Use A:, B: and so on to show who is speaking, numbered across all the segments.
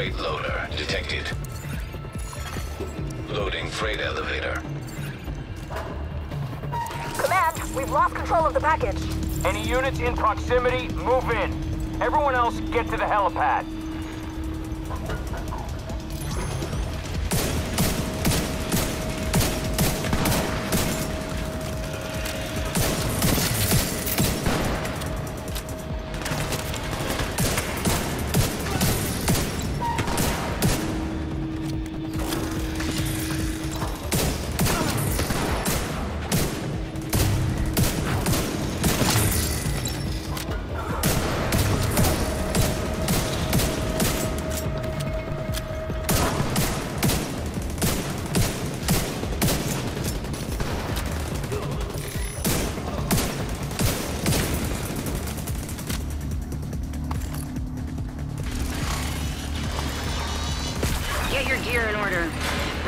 A: freight loader detected. Loading freight elevator.
B: Command, we've lost control of the package.
C: Any units in proximity, move in. Everyone else, get to the helipad.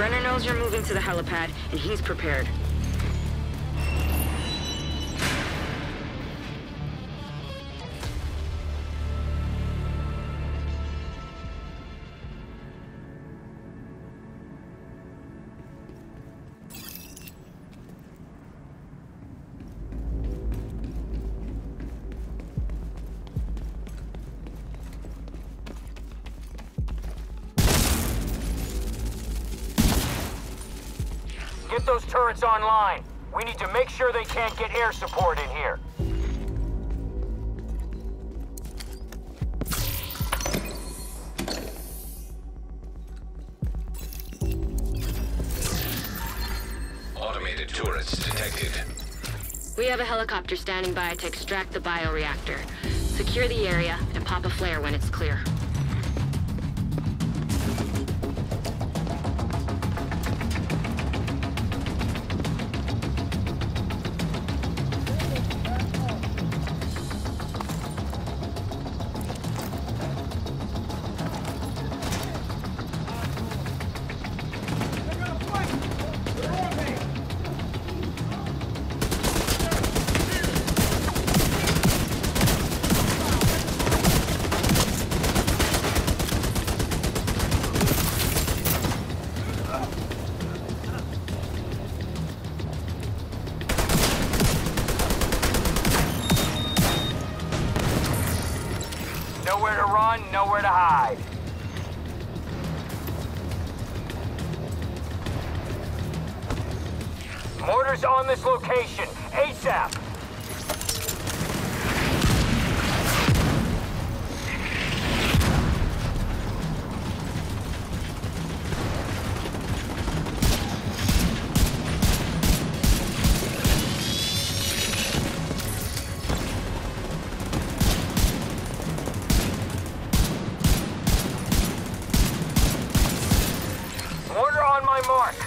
D: Brenner knows you're moving to the helipad, and he's prepared.
C: Get those turrets online. We need to make sure they can't get air support in here.
A: Automated turrets detected.
D: We have a helicopter standing by to extract the bioreactor. Secure the area and pop a flare when it's clear.
C: On this location, ASAP! Mortar on my mark.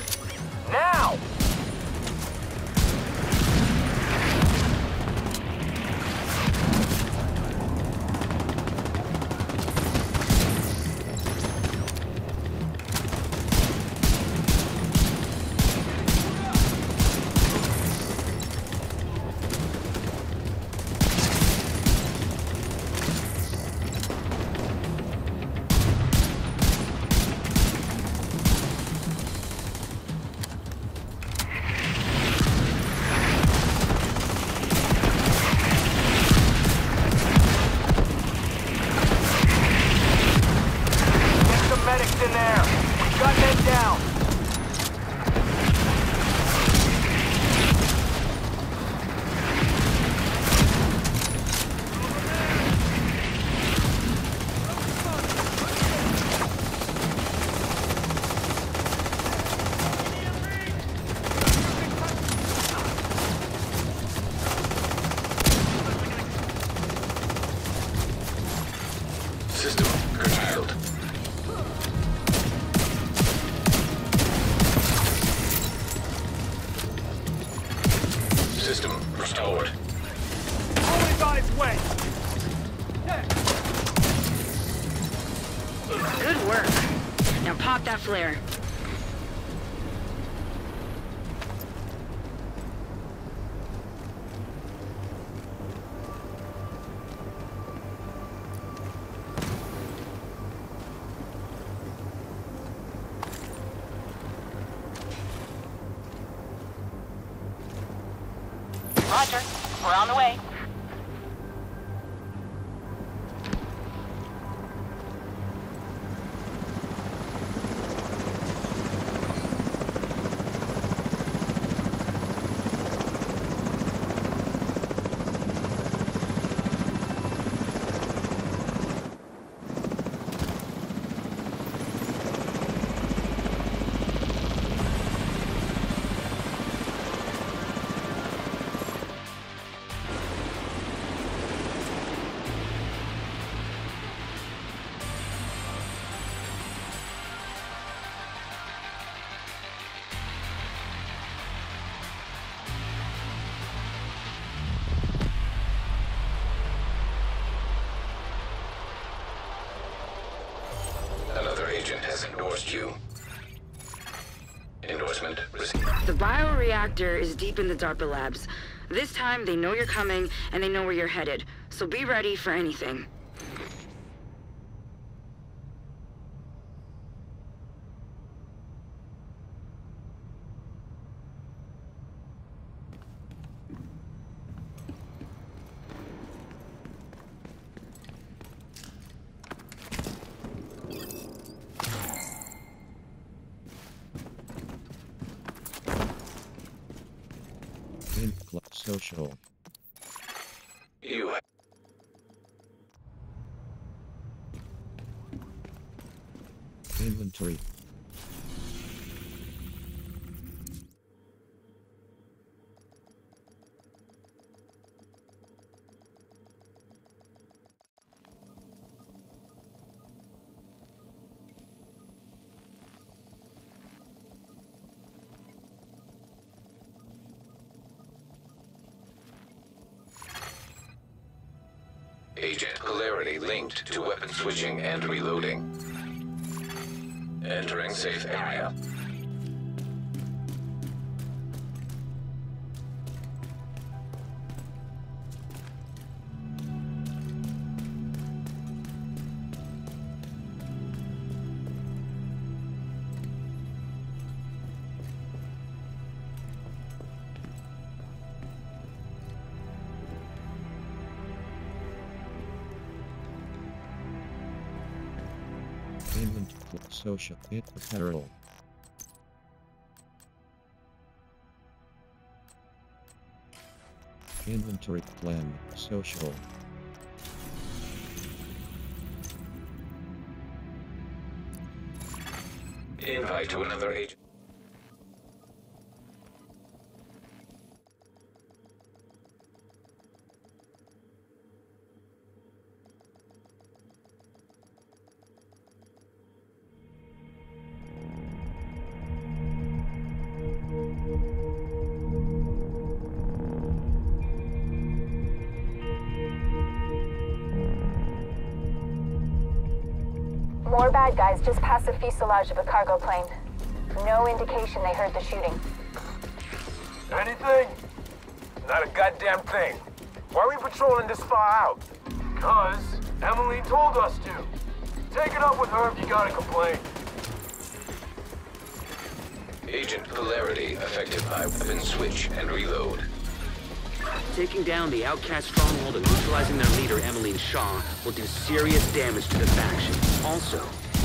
D: pop that flare.
E: Roger. We're on the way.
A: Endorsed you. Endorsement received.
D: The bioreactor is deep in the DARPA labs. This time, they know you're coming, and they know where you're headed. So be ready for anything.
F: In Club Social. Inventory.
A: Agent polarity linked to weapon switching and reloading. Entering safe area.
F: Social. It apparel. Inventory plan. Social.
A: Invite to another agent.
B: More bad guys just past the fuselage of a cargo plane. No indication they heard the shooting.
C: Anything? Not a goddamn thing. Why are we patrolling this far out? Cause Emily told us to. Take it up with her if you got a complaint.
A: Agent polarity affected by weapon switch and reload.
G: Taking down the outcast stronghold and neutralizing their leader, Emmeline Shaw, will do serious damage to the faction. Also,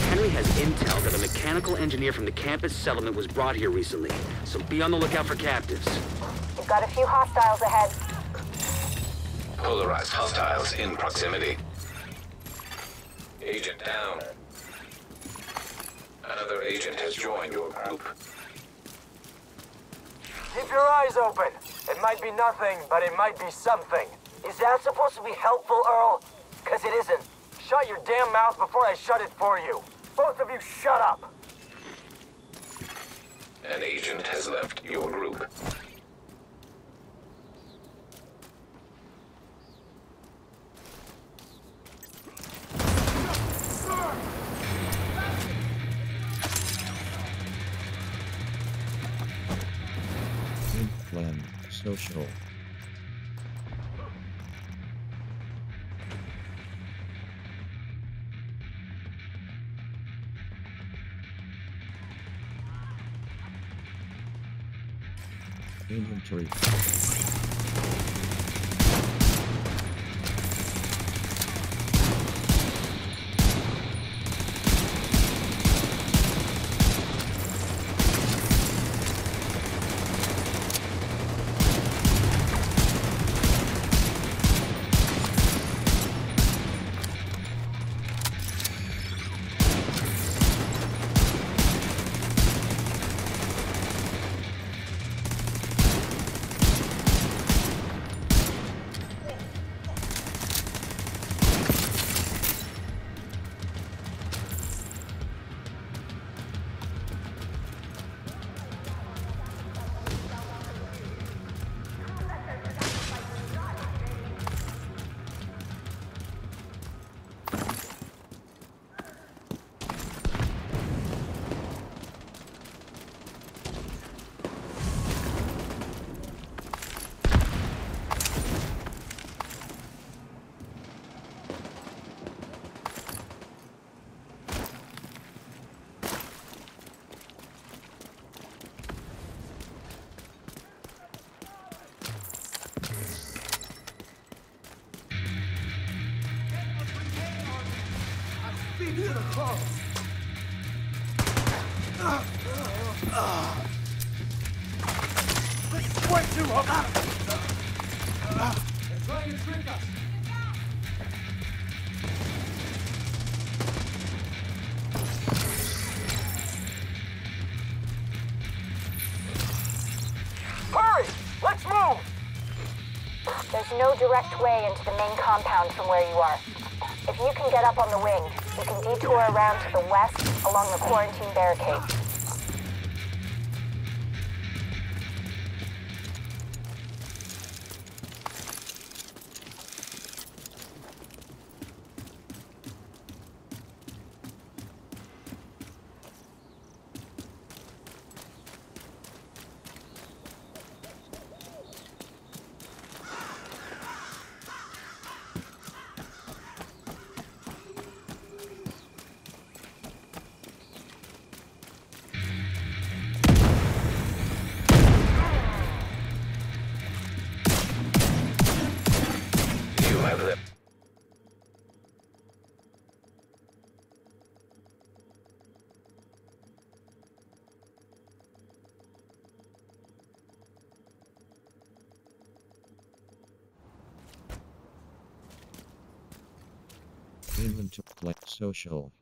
G: Henry has intel that a mechanical engineer from the campus settlement was brought here recently, so be on the lookout for captives.
B: We've got a few hostiles ahead.
A: Polarized hostiles in proximity. Agent down. Another agent has joined your group.
C: Keep your eyes open. It might be nothing, but it might be something. Is that supposed to be helpful, Earl? Cause it isn't. Shut your damn mouth before I shut it for you. Both of you shut up.
A: An agent has left your group.
F: In plan. Social. Inventory.
C: Hurry! Let's move!
B: There's no direct way into the main compound from where you are. If you can get up on the wing, you can detour around to the west along the quarantine barricade.
F: Inventory. Social.